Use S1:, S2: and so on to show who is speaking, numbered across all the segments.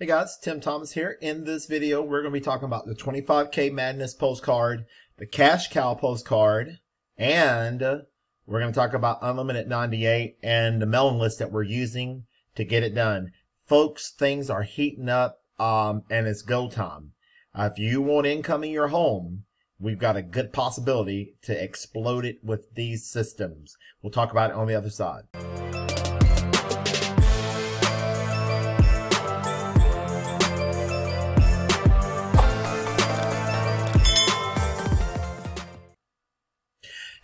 S1: Hey guys, Tim Thomas here. In this video, we're going to be talking about the 25K Madness postcard, the Cash Cow postcard, and we're going to talk about Unlimited 98 and the mailing list that we're using to get it done. Folks, things are heating up, um, and it's go time. Uh, if you want income in your home, we've got a good possibility to explode it with these systems. We'll talk about it on the other side.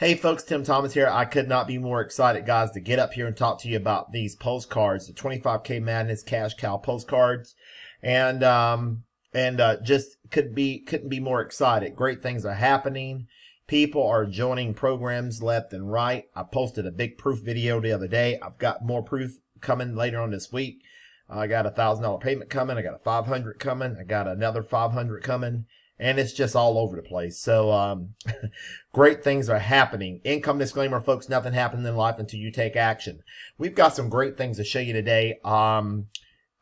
S1: Hey folks, Tim Thomas here. I could not be more excited, guys, to get up here and talk to you about these postcards, the 25K Madness Cash Cow postcards, and um, and uh, just could be couldn't be more excited. Great things are happening. People are joining programs left and right. I posted a big proof video the other day. I've got more proof coming later on this week. I got a thousand dollar payment coming. I got a 500 coming. I got another 500 coming and it's just all over the place. So, um, great things are happening. Income disclaimer, folks, nothing happens in life until you take action. We've got some great things to show you today. Um,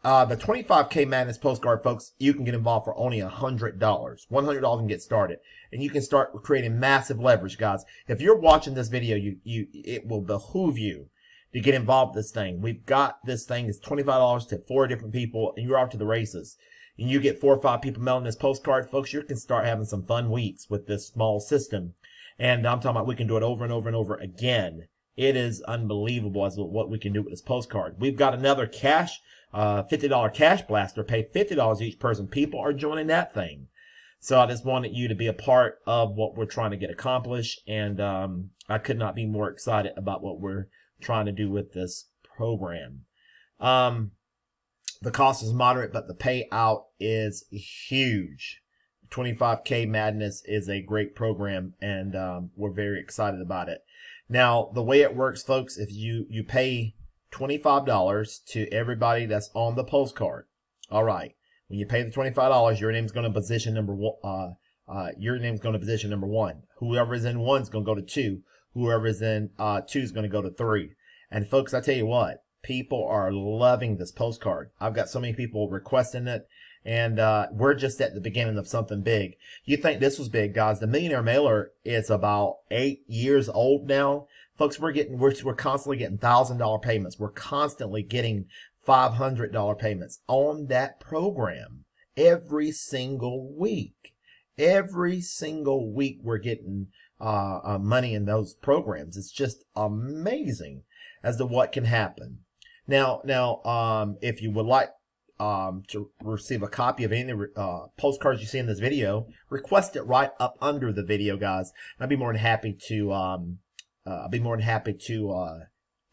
S1: uh, the 25K Madness postcard, folks, you can get involved for only $100. $100 and get started. And you can start creating massive leverage, guys. If you're watching this video, you, you, it will behoove you to get involved with this thing. We've got this thing. It's $25 to four different people and you're off to the races and you get four or five people mailing this postcard, folks, you can start having some fun weeks with this small system. And I'm talking about we can do it over and over and over again. It is unbelievable as what we can do with this postcard. We've got another cash, uh, $50 cash blaster, pay $50 each person. People are joining that thing. So I just wanted you to be a part of what we're trying to get accomplished. And, um, I could not be more excited about what we're trying to do with this program. Um, the cost is moderate, but the payout is huge. 25K Madness is a great program, and um, we're very excited about it. Now, the way it works, folks, if you, you pay $25 to everybody that's on the postcard, all right, when you pay the $25, your name's going to position number one, uh, uh, your name's going to position number one. Whoever is in one is going to go to two. Whoever is in uh, two is going to go to three. And folks, I tell you what, people are loving this postcard. I've got so many people requesting it. And uh, we're just at the beginning of something big. You think this was big, guys? The Millionaire Mailer is about eight years old now, folks. We're getting we're we're constantly getting thousand dollar payments. We're constantly getting five hundred dollar payments on that program every single week. Every single week, we're getting uh, uh, money in those programs. It's just amazing as to what can happen. Now, now, um, if you would like um, to receive a copy of any uh, postcards you see in this video, request it right up under the video, guys. I'd be more than happy to. Um, uh, I'd be more than happy to uh,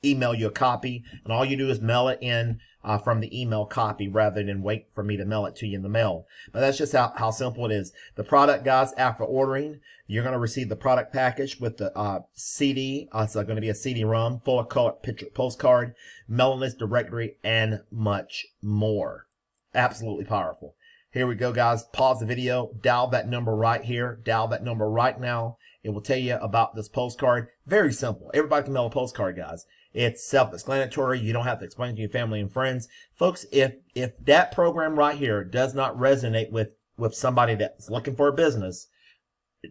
S1: email you a copy, and all you do is mail it in uh, from the email copy rather than wait for me to mail it to you in the mail. But that's just how, how simple it is. The product, guys, after ordering, you're going to receive the product package with the uh, CD. Uh, it's going to be a CD-ROM, full of color picture postcard, mailing list directory, and much more. Absolutely powerful. Here we go, guys. Pause the video. Dial that number right here. Dial that number right now. It will tell you about this postcard. Very simple. Everybody can mail a postcard, guys. It's self-explanatory. You don't have to explain to your family and friends. Folks, if, if that program right here does not resonate with, with somebody that's looking for a business,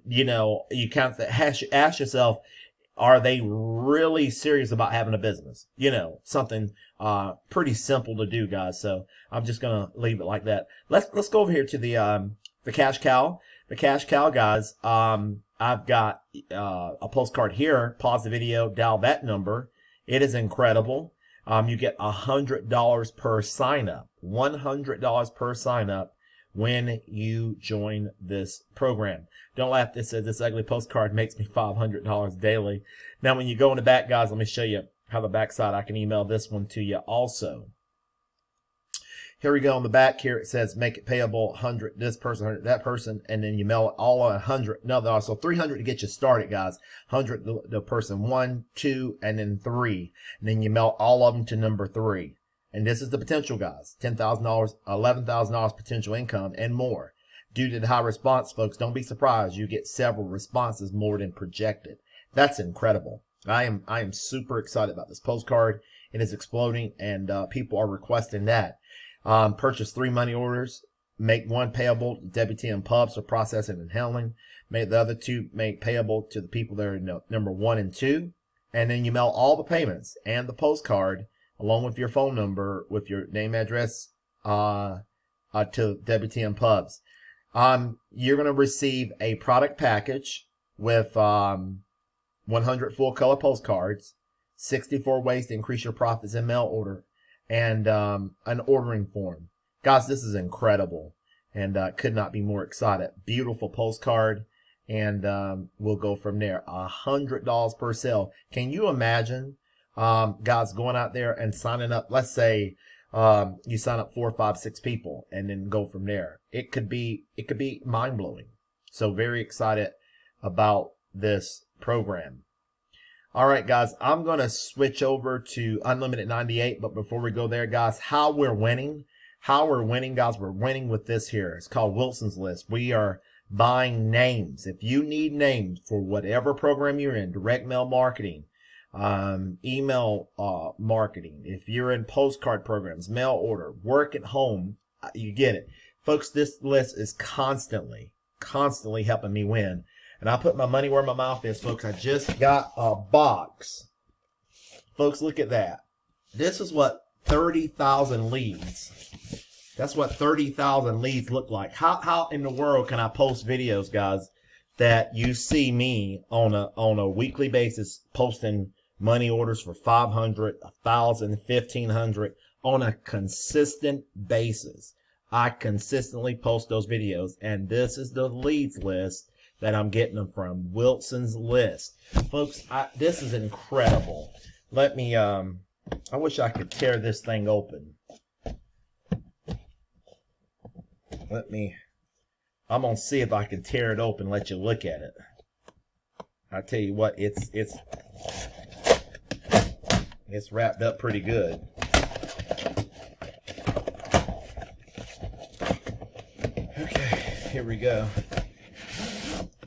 S1: you know, you kind of ask, ask yourself, are they really serious about having a business? You know, something, uh, pretty simple to do, guys. So I'm just going to leave it like that. Let's, let's go over here to the, um, the cash cow. The cash cow, guys. Um, I've got, uh, a postcard here. Pause the video, dial that number it is incredible. Um, you get a hundred dollars per sign up, one hundred dollars per sign up when you join this program. Don't laugh. This says this ugly postcard makes me five hundred dollars daily. Now, when you go in the back, guys, let me show you how the backside. I can email this one to you also. Here we go on the back here. It says make it payable 100, this person, 100, that person, and then you mail it all a 100. No, so 300 to get you started, guys. 100 the, the person one, two, and then three. And then you mail all of them to number three. And this is the potential, guys. $10,000, $11,000 potential income and more. Due to the high response, folks, don't be surprised. You get several responses more than projected. That's incredible. I am, I am super excited about this postcard. It is exploding and uh, people are requesting that. Um, purchase three money orders. Make one payable to WTM pubs for processing and handling. Make the other two make payable to the people that are no, number one and two. And then you mail all the payments and the postcard along with your phone number with your name, address, uh, uh to WTM pubs. Um, you're going to receive a product package with, um, 100 full color postcards, 64 ways to increase your profits in mail order, and, um, an ordering form. Guys, this is incredible and, uh, could not be more excited. Beautiful postcard and, um, we'll go from there. A hundred dollars per sale. Can you imagine, um, guys going out there and signing up? Let's say, um, you sign up four, five, six people and then go from there. It could be, it could be mind blowing. So very excited about this program. All right, guys, I'm going to switch over to Unlimited 98. But before we go there, guys, how we're winning, how we're winning, guys, we're winning with this here. It's called Wilson's List. We are buying names. If you need names for whatever program you're in, direct mail marketing, um, email uh, marketing, if you're in postcard programs, mail order, work at home, uh, you get it. Folks, this list is constantly, constantly helping me win. And I put my money where my mouth is, folks. I just got a box. Folks, look at that. This is what 30,000 leads. That's what 30,000 leads look like. How, how in the world can I post videos, guys, that you see me on a, on a weekly basis posting money orders for 500, 1,000, 1,500 on a consistent basis. I consistently post those videos and this is the leads list that I'm getting them from. Wilson's List. Folks, I, this is incredible. Let me, um, I wish I could tear this thing open. Let me, I'm going to see if I can tear it open let you look at it. I tell you what, it's, it's, it's wrapped up pretty good. Okay, here we go.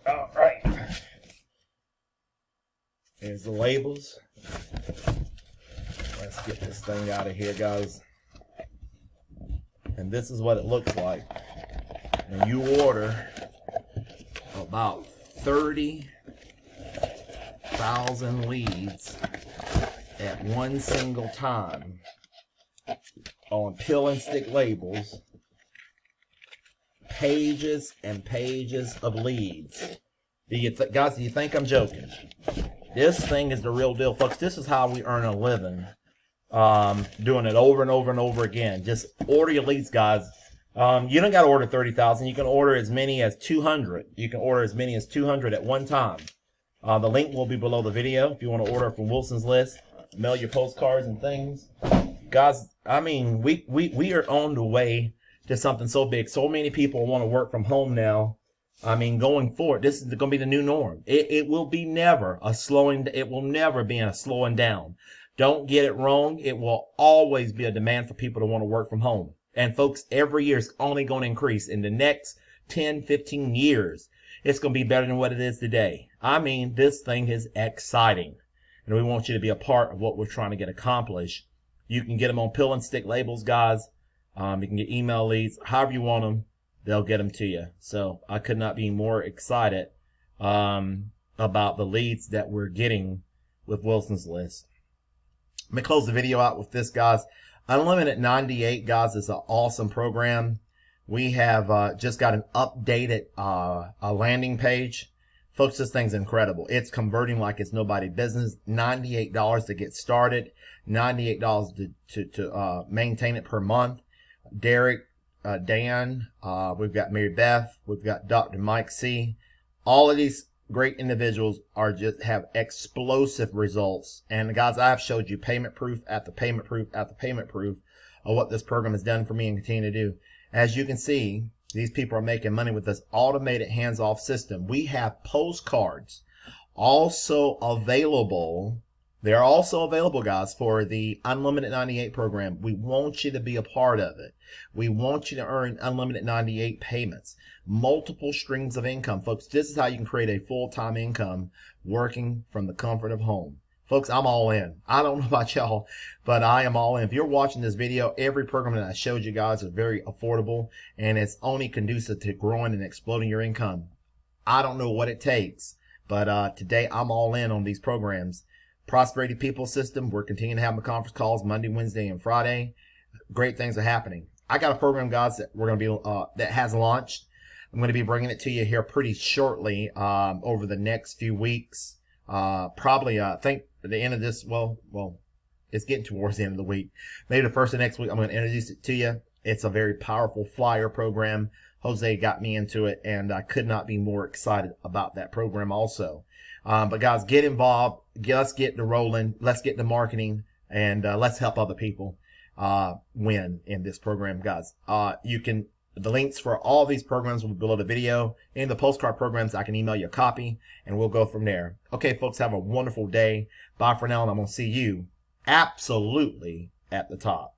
S1: All right. The labels. Let's get this thing out of here, guys. And this is what it looks like. And you order about 30,000 leads at one single time on pill and stick labels pages and pages of leads. Do you guys? Do you think I'm joking? This thing is the real deal, folks. This is how we earn a living. Um, doing it over and over and over again. Just order your leads, guys. Um, you don't got to order 30,000. You can order as many as 200. You can order as many as 200 at one time. Uh, the link will be below the video if you want to order from Wilson's List. Mail your postcards and things. Guys, I mean, we, we, we are on the way to something so big. So many people want to work from home now. I mean, going forward, this is going to be the new norm. It, it will be never a slowing. It will never be a slowing down. Don't get it wrong. It will always be a demand for people to want to work from home. And folks, every year is only going to increase in the next 10, 15 years. It's going to be better than what it is today. I mean, this thing is exciting and we want you to be a part of what we're trying to get accomplished. You can get them on pill and stick labels, guys. Um, you can get email leads, however you want them, they'll get them to you. So I could not be more excited um, about the leads that we're getting with Wilson's List. Let me close the video out with this, guys. Unlimited 98, guys, is an awesome program. We have uh, just got an updated uh, a landing page. Folks, this thing's incredible. It's converting like it's nobody business. $98 to get started. $98 to, to, to uh, maintain it per month. Derek, uh, Dan, uh, we've got Mary Beth, we've got Dr. Mike C. All of these great individuals are just have explosive results. And guys, I've showed you payment proof after payment proof after payment proof of what this program has done for me and continue to do. As you can see, these people are making money with this automated hands-off system. We have postcards also available they're also available, guys, for the Unlimited 98 program. We want you to be a part of it. We want you to earn Unlimited 98 payments, multiple streams of income. Folks, this is how you can create a full-time income working from the comfort of home. Folks, I'm all in. I don't know about y'all, but I am all in. If you're watching this video, every program that I showed you guys is very affordable and it's only conducive to growing and exploding your income. I don't know what it takes, but uh, today I'm all in on these programs. Prosperity People System, we're continuing to have my conference calls Monday, Wednesday, and Friday. Great things are happening. I got a program, guys, that we're going to be, uh, that has launched. I'm going to be bringing it to you here pretty shortly, um, over the next few weeks. Uh, probably, uh, I think at the end of this, well, well, it's getting towards the end of the week. Maybe the first of next week, I'm going to introduce it to you. It's a very powerful flyer program. Jose got me into it, and I could not be more excited about that program also. Um, but guys, get involved. Let's get the rolling. Let's get the marketing, and uh, let's help other people uh, win in this program, guys. Uh, you can the links for all these programs will be below the video. In the postcard programs, I can email you a copy and we'll go from there. Okay, folks, have a wonderful day. Bye for now, and I'm going to see you absolutely at the top.